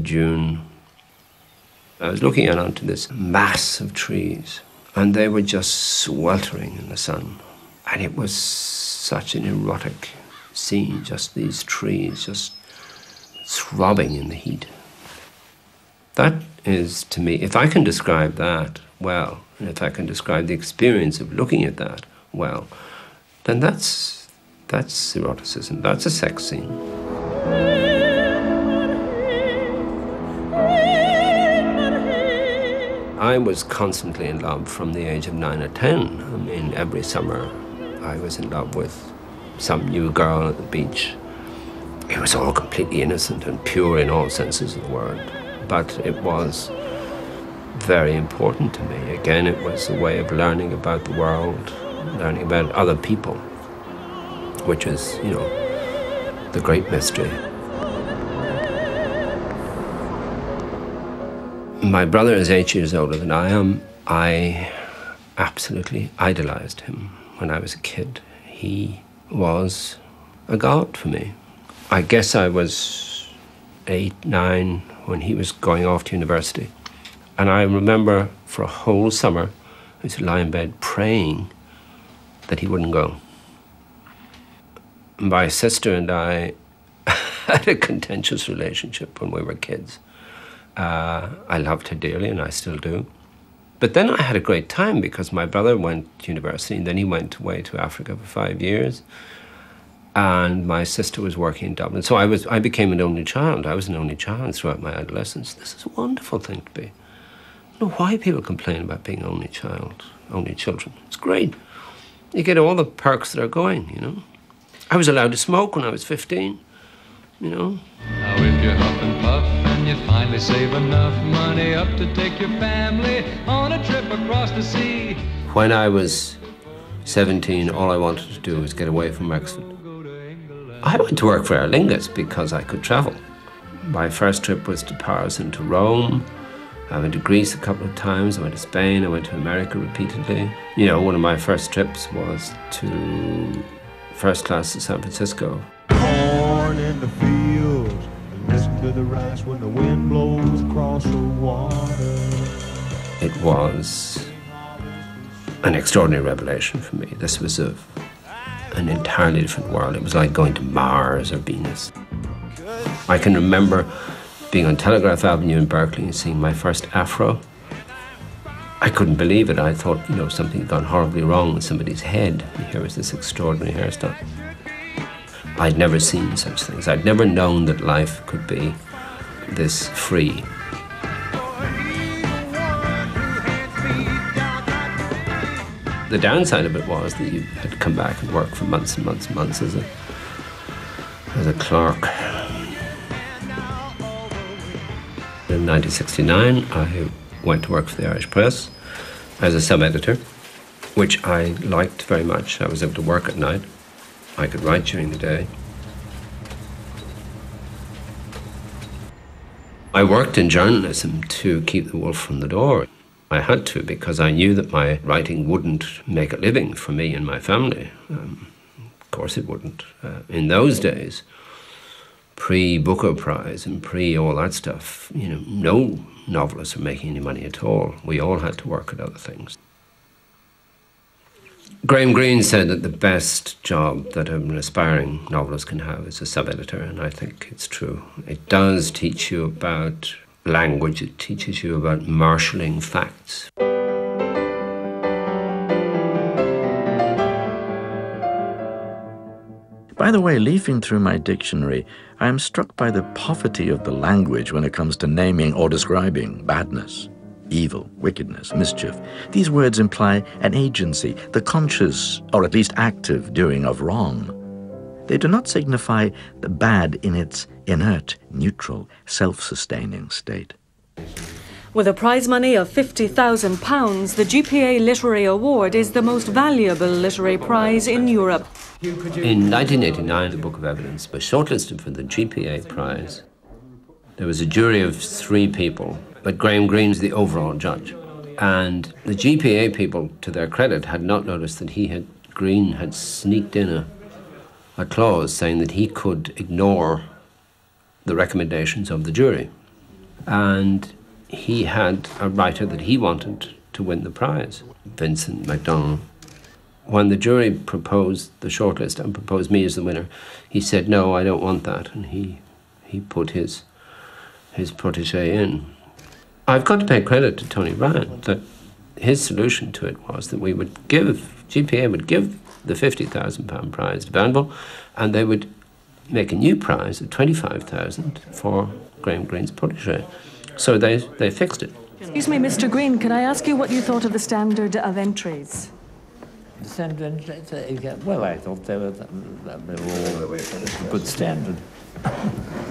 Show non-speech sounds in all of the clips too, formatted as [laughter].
June. I was looking out onto this mass of trees, and they were just sweltering in the sun. And it was such an erotic scene, just these trees just throbbing in the heat. That is, to me, if I can describe that well, and if I can describe the experience of looking at that well, then that's, that's eroticism, that's a sex scene. I was constantly in love from the age of nine or ten. I mean, every summer I was in love with some new girl at the beach. It was all completely innocent and pure in all senses of the word, but it was very important to me. Again, it was a way of learning about the world, learning about other people, which is, you know, the great mystery. My brother is eight years older than I am. I absolutely idolized him when I was a kid. He was a god for me. I guess I was eight, nine when he was going off to university. And I remember for a whole summer, I used to lie in bed praying that he wouldn't go. My sister and I [laughs] had a contentious relationship when we were kids. Uh, I loved her dearly, and I still do. But then I had a great time because my brother went to university, and then he went away to Africa for five years. And my sister was working in Dublin. So I, was, I became an only child. I was an only child throughout my adolescence. This is a wonderful thing to be. I don't know why people complain about being only child, only children. It's great. You get all the perks that are going, you know. I was allowed to smoke when I was 15, you know. Now if you huff and puff and you finally save enough money up to take your family on a trip across the sea. When I was 17, all I wanted to do was get away from Wexford. I went to work for Aer Lingus because I could travel. My first trip was to Paris and to Rome. I went to Greece a couple of times. I went to Spain. I went to America repeatedly. You know, one of my first trips was to first class to San Francisco. Corn in the fields, and listen to the rice when the wind blows across the water. It was an extraordinary revelation for me. This was a, an entirely different world. It was like going to Mars or Venus. I can remember being on Telegraph Avenue in Berkeley and seeing my first afro. I couldn't believe it. I thought, you know, something had gone horribly wrong with somebody's head. And here was this extraordinary hairstyle. I'd never seen such things. I'd never known that life could be this free. The downside of it was that you had to come back and work for months and months and months as a, as a clerk. In 1969, I went to work for the Irish Press as a sub-editor, which I liked very much. I was able to work at night. I could write during the day. I worked in journalism to keep the wolf from the door. I had to because I knew that my writing wouldn't make a living for me and my family. Um, of course, it wouldn't. Uh, in those days, pre Booker Prize and pre all that stuff, you know, no novelists were making any money at all. We all had to work at other things. Graham Greene said that the best job that an aspiring novelist can have is a sub editor, and I think it's true. It does teach you about language, it teaches you about marshalling facts. By the way, leafing through my dictionary, I am struck by the poverty of the language when it comes to naming or describing badness, evil, wickedness, mischief. These words imply an agency, the conscious or at least active doing of wrong. They do not signify the bad in its inert, neutral, self-sustaining state. With a prize money of £50,000, the GPA Literary Award is the most valuable literary prize in Europe. In 1989, the Book of Evidence was shortlisted for the GPA Prize. There was a jury of three people, but Graham Greene's the overall judge. And the GPA people, to their credit, had not noticed that he had, Greene had sneaked in a, a clause saying that he could ignore the recommendations of the jury. And he had a writer that he wanted to win the prize, Vincent McDonnell. When the jury proposed the shortlist and proposed me as the winner, he said, "No, I don't want that," and he he put his his protege in. I've got to pay credit to Tony Ryan that his solution to it was that we would give GPA would give the fifty thousand pound prize to Banville, and they would make a new prize of twenty five thousand for Graham Greene's protege. So they they fixed it. Excuse me, Mr. Greene, can I ask you what you thought of the standard of entries? The Standard, well, I thought they were, they were all a good standard.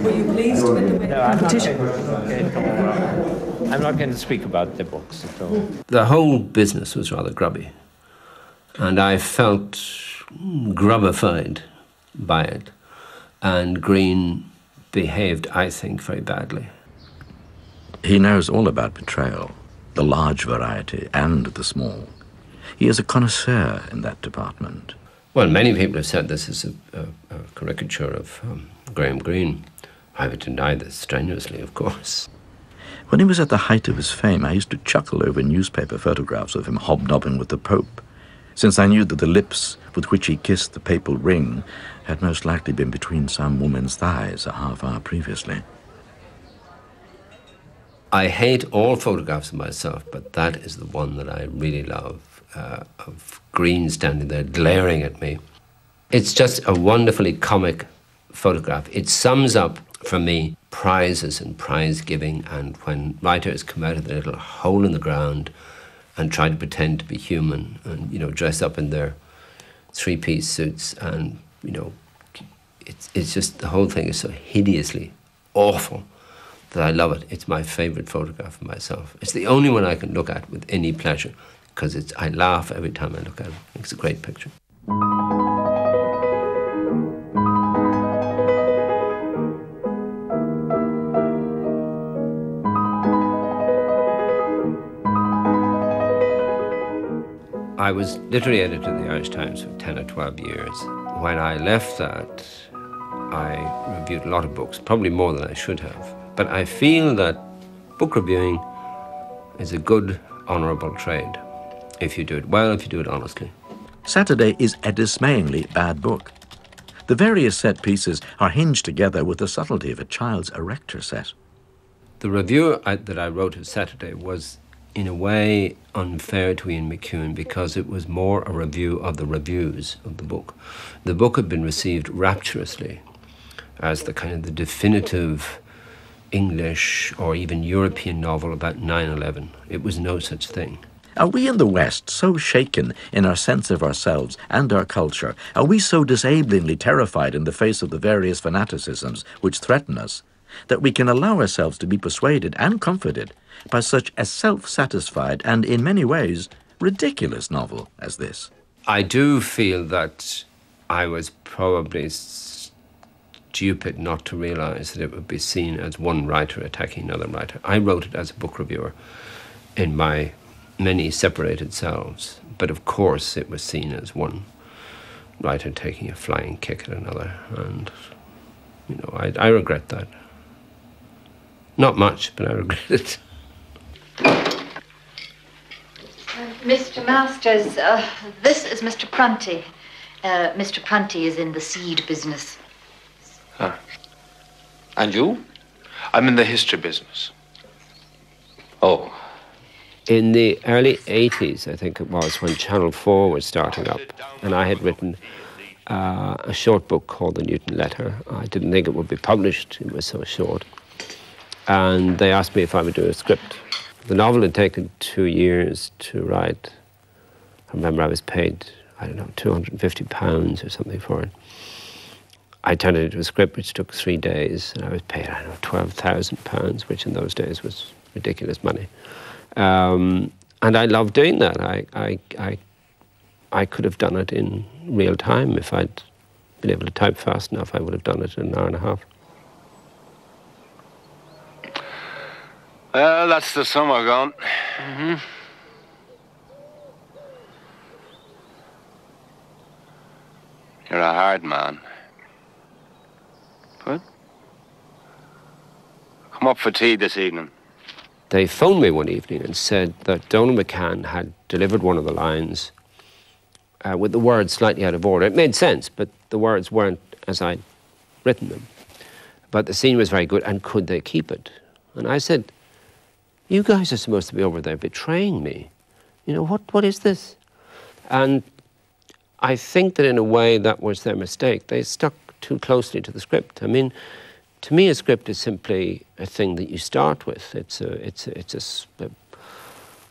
Were you pleased with the No, I'm not, competition? going, I'm not going to speak about the books at all. The whole business was rather grubby, and I felt grubbified by it. And Greene behaved, I think, very badly. He knows all about betrayal, the large variety and the small. He is a connoisseur in that department. Well, many people have said this is a, a, a caricature of um, Graham Greene. I would deny this strenuously, of course. When he was at the height of his fame, I used to chuckle over newspaper photographs of him hobnobbing with the Pope, since I knew that the lips with which he kissed the papal ring had most likely been between some woman's thighs a half hour previously. I hate all photographs of myself, but that is the one that I really love uh, of Greene standing there glaring at me. It's just a wonderfully comic photograph. It sums up for me prizes and prize giving, and when writers come out of their little hole in the ground and try to pretend to be human and you know dress up in their three piece suits and you know it's, it's just the whole thing is so hideously awful that I love it. It's my favorite photograph of myself. It's the only one I can look at with any pleasure because it's I laugh every time I look at it. It's a great picture. I was literary editor of the Irish Times for 10 or 12 years. When I left that, I reviewed a lot of books, probably more than I should have. But I feel that book reviewing is a good, honourable trade if you do it well, if you do it honestly. Saturday is a dismayingly bad book. The various set pieces are hinged together with the subtlety of a child's erector set. The review I, that I wrote of Saturday was, in a way, unfair to Ian McEwan because it was more a review of the reviews of the book. The book had been received rapturously as the kind of the definitive English or even European novel about 9 11. It was no such thing. Are we in the West so shaken in our sense of ourselves and our culture? Are we so disablingly terrified in the face of the various fanaticisms which threaten us that we can allow ourselves to be persuaded and comforted by such a self satisfied and, in many ways, ridiculous novel as this? I do feel that I was probably stupid not to realize that it would be seen as one writer attacking another writer. I wrote it as a book reviewer in my many separated selves, but of course it was seen as one writer taking a flying kick at another, and you know I, I regret that. Not much, but I regret it. Mr. Masters, uh, this is Mr. Prunty. Uh, Mr. Prunty is in the seed business. And you? I'm in the history business. Oh, In the early 80s, I think it was, when Channel 4 was starting up, and I had written uh, a short book called The Newton Letter. I didn't think it would be published, it was so short. And they asked me if I would do a script. The novel had taken two years to write. I remember I was paid, I don't know, 250 pounds or something for it. I turned it into a script which took three days, and I was paid, I don't know, 12,000 pounds, which in those days was ridiculous money. Um, and I loved doing that. I, I, I, I could have done it in real time if I'd been able to type fast enough. I would have done it in an hour and a half. Well, that's the summer gone. Mm-hmm. You're a hard man. What? come come up for tea this evening? They phoned me one evening and said that Donal McCann had delivered one of the lines uh, with the words slightly out of order. It made sense, but the words weren't as I'd written them. But the scene was very good, and could they keep it? And I said, You guys are supposed to be over there betraying me. You know, what, what is this? And I think that in a way that was their mistake. They stuck too closely to the script. I mean, to me, a script is simply a thing that you start with. It's a, it's a, it's a,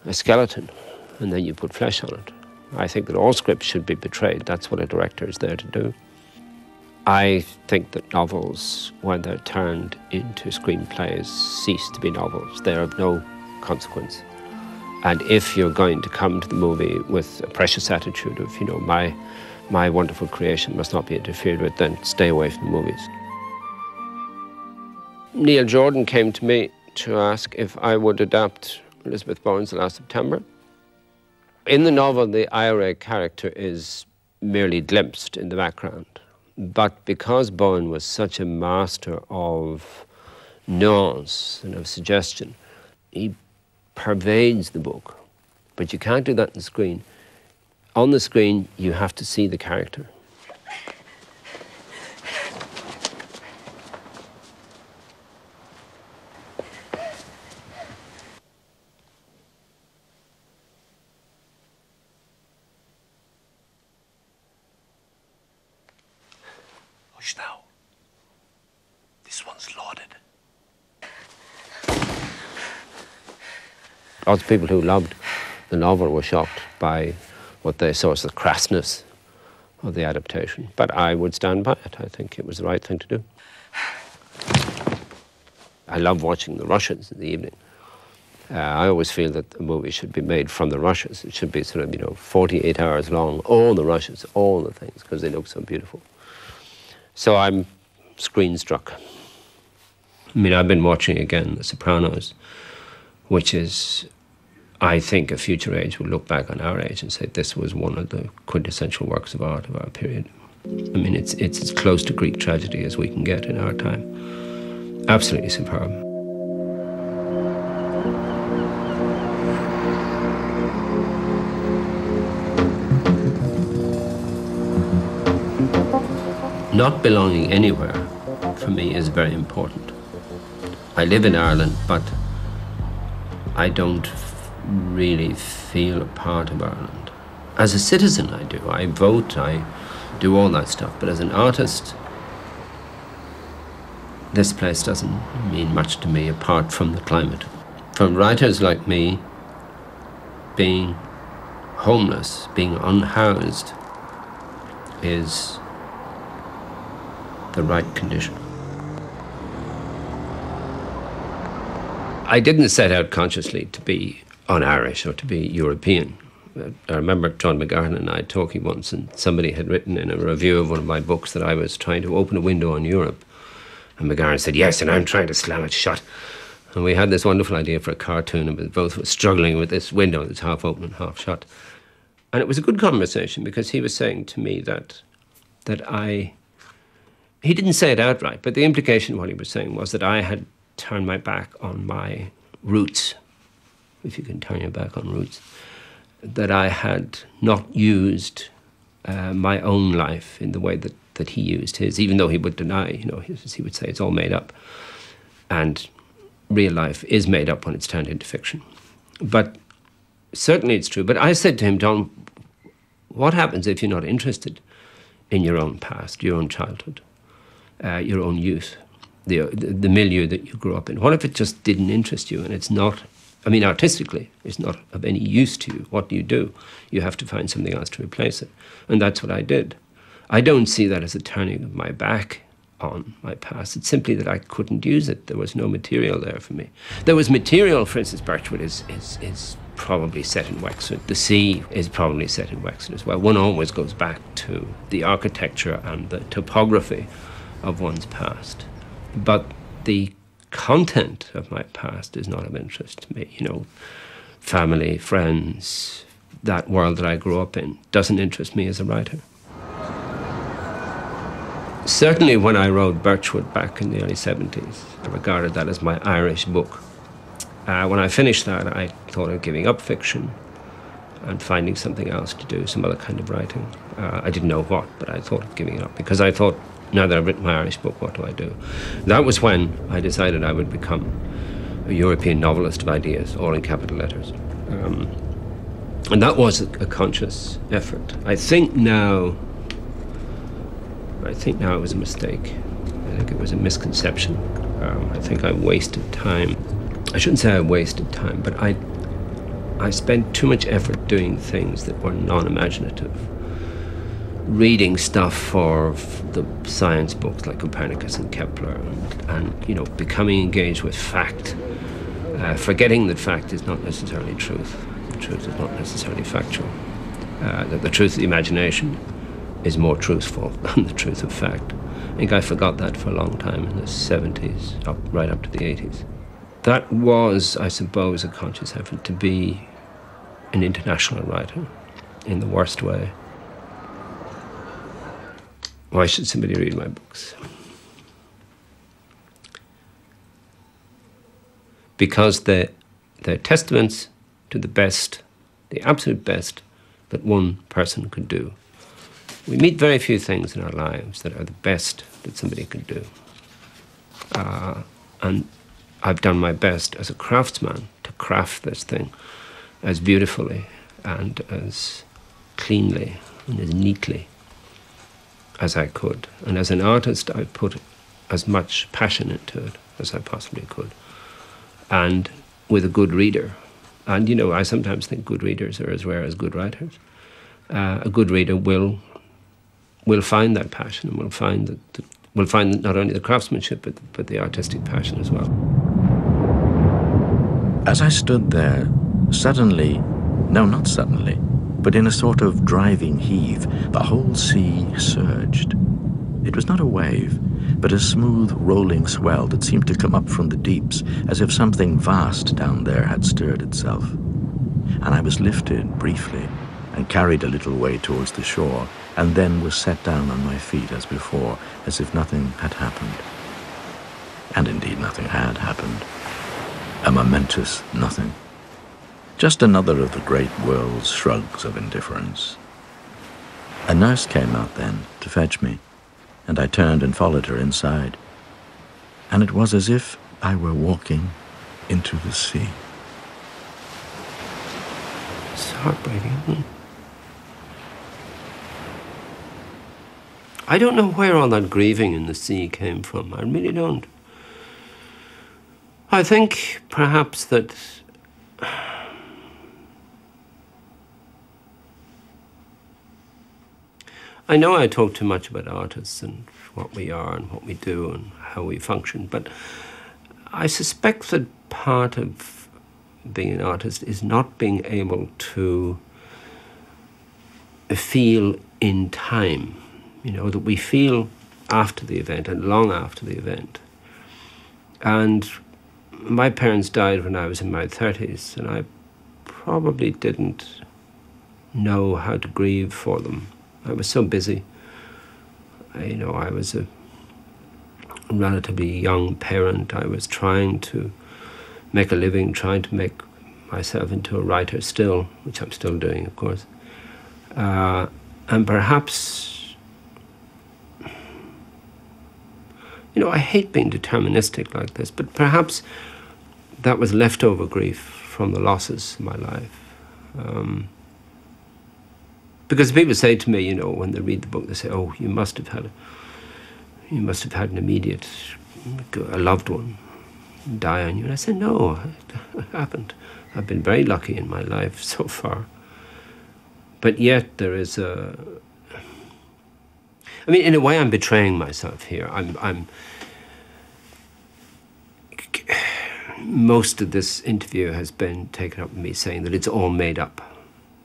a skeleton, and then you put flesh on it. I think that all scripts should be betrayed. That's what a director is there to do. I think that novels, when they're turned into screenplays, cease to be novels. They're of no consequence. And if you're going to come to the movie with a precious attitude of, you know, my, my wonderful creation must not be interfered with, then stay away from the movies. Neil Jordan came to me to ask if I would adapt Elizabeth Bowen's Last September. In the novel, the IRA character is merely glimpsed in the background. But because Bowen was such a master of nuance and of suggestion, he pervades the book. But you can't do that on the screen. On the screen, you have to see the character. Hush now. This one's loaded. Lots of people who loved the novel were shocked by what they saw as the crassness of the adaptation. But I would stand by it. I think it was the right thing to do. I love watching the rushes in the evening. Uh, I always feel that a movie should be made from the rushes. It should be sort of, you know, 48 hours long, all the rushes, all the things, because they look so beautiful. So I'm screen struck. I mean, I've been watching again The Sopranos, which is, I think, a future age will look back on our age and say this was one of the quintessential works of art of our period. I mean, it's, it's as close to Greek tragedy as we can get in our time. Absolutely superb. Not belonging anywhere for me is very important. I live in Ireland, but I don't really feel a part of Ireland. As a citizen, I do. I vote, I do all that stuff. But as an artist, this place doesn't mean much to me apart from the climate. For writers like me, being homeless, being unhoused, is the right condition. I didn't set out consciously to be un Irish or to be European. Uh, I remember John McGahern and I talking once, and somebody had written in a review of one of my books that I was trying to open a window on Europe. And McGahern said, Yes, and I'm trying to slam it shut. And we had this wonderful idea for a cartoon, and we both were struggling with this window that's half open and half shut. And it was a good conversation because he was saying to me that, that I he didn't say it outright, but the implication what he was saying was that I had turned my back on my roots, if you can turn your back on roots, that I had not used uh, my own life in the way that, that he used his, even though he would deny, you know, he, he would say it's all made up. And real life is made up when it's turned into fiction. But certainly it's true. But I said to him, Don, what happens if you're not interested in your own past, your own childhood? uh, your own youth, the, the, the milieu that you grew up in? What if it just didn't interest you and it's not? I mean, artistically, it's not of any use to you. What do you do? You have to find something else to replace it, and that's what I did. I don't see that as a turning of my back on my past. It's simply that I couldn't use it. There was no material there for me. There was material, for instance, Birchwood is, is, is probably set in Wexford. The sea is probably set in Wexford as well. One always goes back to the architecture and the topography of one's past. But the content of my past is not of interest to me. You know, family, friends, that world that I grew up in doesn't interest me as a writer. Certainly, when I wrote Birchwood back in the early 70s, I regarded that as my Irish book. Uh, when I finished that, I thought of giving up fiction and finding something else to do, some other kind of writing. Uh, I didn't know what, but I thought of giving it up because I thought, now that I've written my Irish book, what do I do? That was when I decided I would become a European novelist of ideas, all in capital letters. Um, and that was a, conscious effort. I think now I think now it was a mistake. I think it was a misconception. Um, I think I wasted time. I shouldn't say I wasted time, but I, I spent too much effort doing things that were non-imaginative. Reading stuff for the science books like Copernicus and Kepler, and, and you know, becoming engaged with fact, uh, forgetting that fact is not necessarily truth. The truth is not necessarily factual. Uh, that the truth of the imagination is more truthful [laughs] than the truth of fact. I think I forgot that for a long time in the 70s, up, right up to the 80s. That was, I suppose, a conscious effort to be an international writer in the worst way. Why should somebody read my books? Because they're, they're testaments to the best, the absolute best that one person could do. We meet very few things in our lives that are the best that somebody could do. Uh, and I've done my best as a craftsman to craft this thing as beautifully and as cleanly and as neatly as I could. And as an artist, I put as much passion into it as I possibly could. And with a good reader. And you know, I sometimes think good readers are as rare as good writers. Uh, a good reader will will find that passion and will find that, will find not only the craftsmanship but, but the artistic passion as well. As I stood there, suddenly, no, not suddenly, but in a sort of driving heave, the whole sea surged. It was not a wave, but a smooth rolling swell that seemed to come up from the deeps, as if something vast down there had stirred itself. And I was lifted briefly and carried a little way towards the shore, and then was set down on my feet as before, as if nothing had happened. And indeed nothing had happened. A momentous nothing. Just another of the great world's shrugs of indifference. A nurse came out then to fetch me, and I turned and followed her inside. And it was as if I were walking into the sea. It's heartbreaking. I don't know where all that grieving in the sea came from. I really don't. I think perhaps that I know I talk too much about artists and what we are and what we do and how we function, but I suspect that part of being an artist is not being able to feel in time you know, that we feel after the event and long after the event. And my parents died when I was in my 30s, and I probably didn't know how to grieve for them. I was so busy. I, you know, I was a relatively young parent. I was trying to make a living, trying to make myself into a writer still, which I'm still doing, of course. Uh, and perhaps You know, I hate being deterministic like this, but perhaps that was leftover grief from the losses in my life. Um, because people say to me, you know, when they read the book, they say, "Oh, you must have had, you must have had an immediate, a loved one die on you." And I said, "No, it happened. I've been very lucky in my life [laughs] so far. But yet there is a, I mean, in a way, I'm betraying myself here. I'm, I'm. Most of this interview has been taken up with me saying that it's all made up,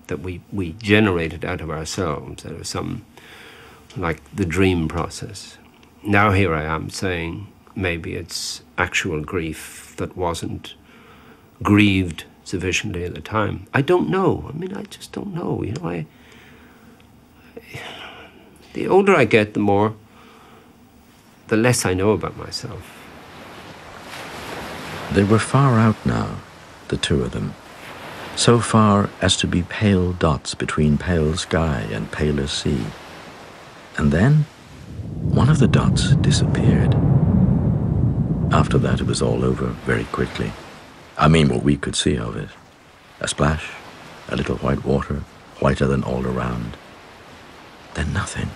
that we we generate it out of ourselves, out of some, like the dream process. Now here I am saying maybe it's actual grief that wasn't grieved sufficiently at the time. I don't know. I mean, I just don't know. You know, I the older I get, the more the less I know about myself. They were far out now, the two of them, so far as to be pale dots between pale sky and paler sea. And then one of the dots disappeared. After that, it was all over very quickly. I mean, what we could see of it. A splash, a little white water, whiter than all around. Then nothing.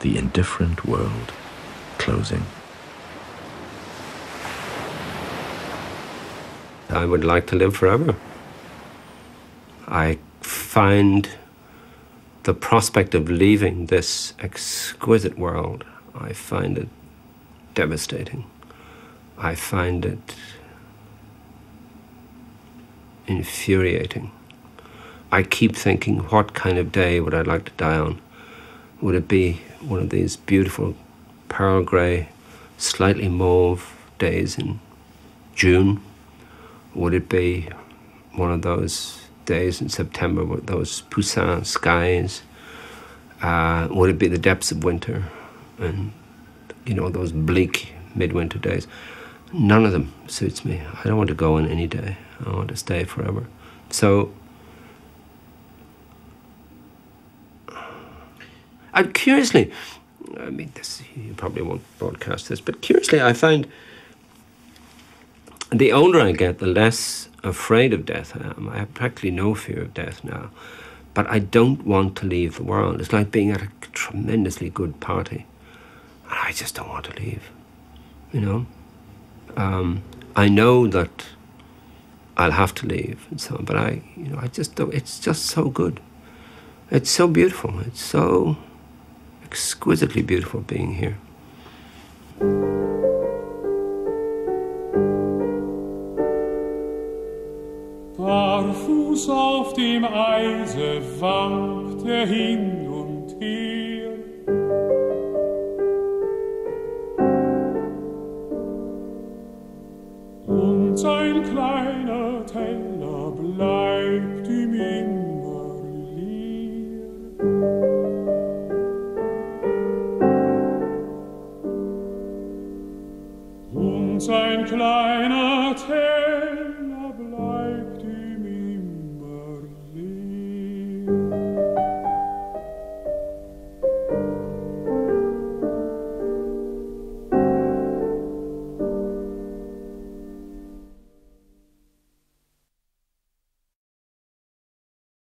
The indifferent world closing. I would like to live forever. I find the prospect of leaving this exquisite world, I find it devastating. I find it infuriating. I keep thinking, what kind of day would I like to die on? Would it be one of these beautiful pearl grey, slightly mauve days in June? Would it be one of those days in September with those Poussin skies? Uh, would it be the depths of winter and, you know, those bleak midwinter days? None of them suits me. I don't want to go on any day. I want to stay forever. So, and curiously, I mean, this you probably won't broadcast this, but curiously, I find the older I get, the less afraid of death I am. I have practically no fear of death now, but I don't want to leave the world. It's like being at a tremendously good party, and I just don't want to leave. You know, um, I know that I'll have to leave and so on, but I, you know, I just don't. It's just so good. It's so beautiful. It's so exquisitely beautiful being here. Fuß auf dem Eise wankt er hin